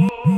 Oh.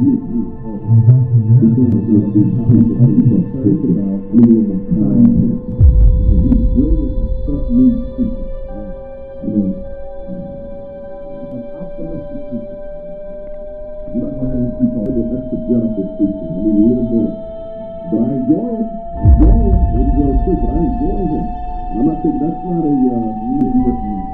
I'm not saying that's not a uh,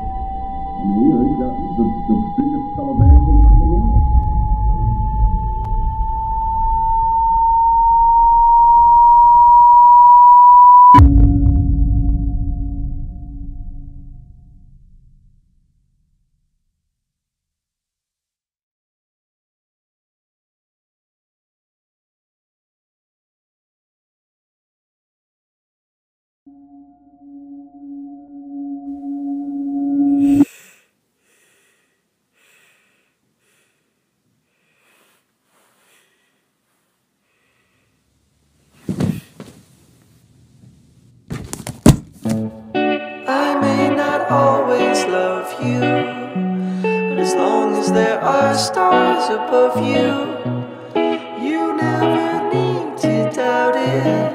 Always love you. But as long as there are stars above you, you never need to doubt it.